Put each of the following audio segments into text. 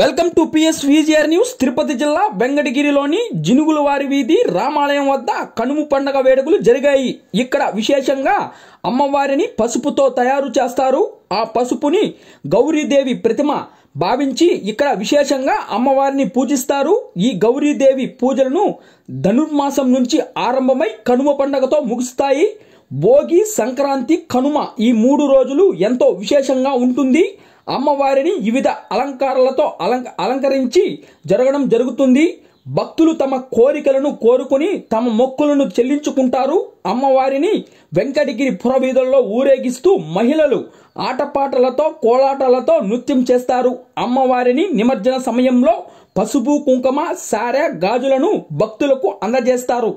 Welcome to PS VGR news Tirupati జిల్లా వెంకటగిరిలోని జినుగులవారి వీధి రామాలయం వద్ద కనుము పండగ వేడుకలు జరిగాయి. ఇక్కడ విశేషంగా అమ్మవారిని పసుపుతో తయారు చేస్తారు. ఆ పసుపుని గౌరీదేవి ప్రతిమ భావించి ఇక్కడ విశేషంగా అమ్మవారిని పూజిస్తారు. ఈ గౌరీదేవి పూజలను ధనుర్మాసం నుంచి ఆరంభమై కనుమ పండగతో ముగుస్తాయి. భోగి సంక్రాంతి కనుమ ఈ మూడు రోజులు ఎంతో విశేషంగా ఉంటుంది. అమ్మవారిని వివిధ అలంకారాలతో అలంక అలంకరించి జరగడం జరుగుతుంది. భక్తులు తమ కోరికలను కోరుకుని తమ మొక్కులను చెల్లించుకుంటారు. అమ్మవారిని వెంకటగిరి పురవీధుల్లో ఊరేగిస్తూ మహిళలు ఆటపాటలతో కోలాటాలతో నృత్యం చేస్తారు. అమ్మవారిని నిమజ్జన సమయంలో పసుపు కుంకుమ సారె గాజులను భక్తులకు అందజేస్తారు.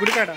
గుడికాడ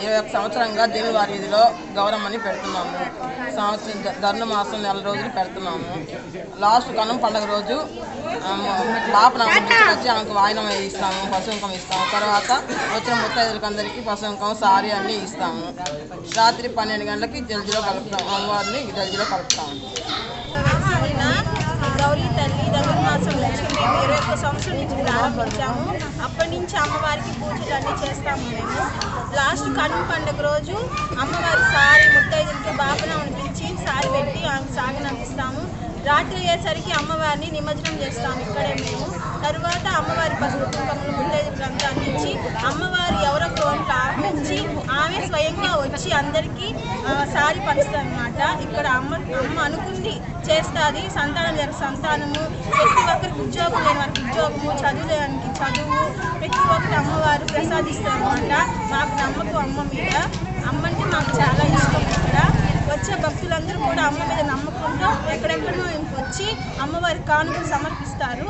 ఇరవై ఒక సంవత్సరంగా దేవుని వారిధిలో గౌరమ్మని పెడుతున్నాము. సంవత్సరం ధర్మ మాసం నెల రోజులు పెడుతున్నాము. లాస్ట్ కనం పండగ రోజు ఆ, పాపనామం వచ్చి ఆమెకు వాయినం ఇస్తాము పశుంకం ఇస్తాము. తర్వాత వచ్చిన ముత్తైదులకి అందరికీ పశుంకం సారీ అన్నీ ఇస్తాము. రాత్రి పన్నెండు గంటలకి జల్జీలో కలుపుతాము అమ్మవారిని జల్జీలో కలుపుతాము. గౌరీ తల్లి ధనుర్మాసం నుంచి మేము ఇరవై ఒక్క సంవత్సరం నుంచి ప్రారంభించాము. అప్పటి నుంచి అమ్మవారికి పూజలు అన్నీ చేస్తాము మేము. లాస్ట్ కనుమ పండుగ రోజు అమ్మవారి సారి ముత్తైదులకి బాపన పిలిచి సారి పెట్టి ఆమె సాగనందిస్తాము రాత్రి అయ్యేసరికి అమ్మవారిని నిమజ్జనం చేస్తాం ఇక్కడే మేము. తరువాత అమ్మవారి పసుపు కుంకుమలు ముత్తైదువులంతా అందించి అమ్మవారు ఎవరో కోట్లు ఆపించి ఆమె స్వయంగా వచ్చి అందరికీ సారి పరుస్తుంది అనమాట ఇక్కడ అమ్మ అమ్మ అనుకుంది చేస్తుంది సంతానం లేని సంతానము. ప్రతి ఒక్కరికి ఉద్యోగం లేని వారికి ఉద్యోగము చదువు లేనికి చదువు. ప్రతి ఒక్కటి అమ్మవారు ప్రసాదిస్తారు అనమాట మాకు నమ్మకం అమ్మ మీద. అమ్మంటే అమ్మ మీద నమ్మకంతో ఎక్కడెక్కడో వచ్చి అమ్మవారి కానుకలు సమర్పిస్తారు.